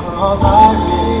Cause I'm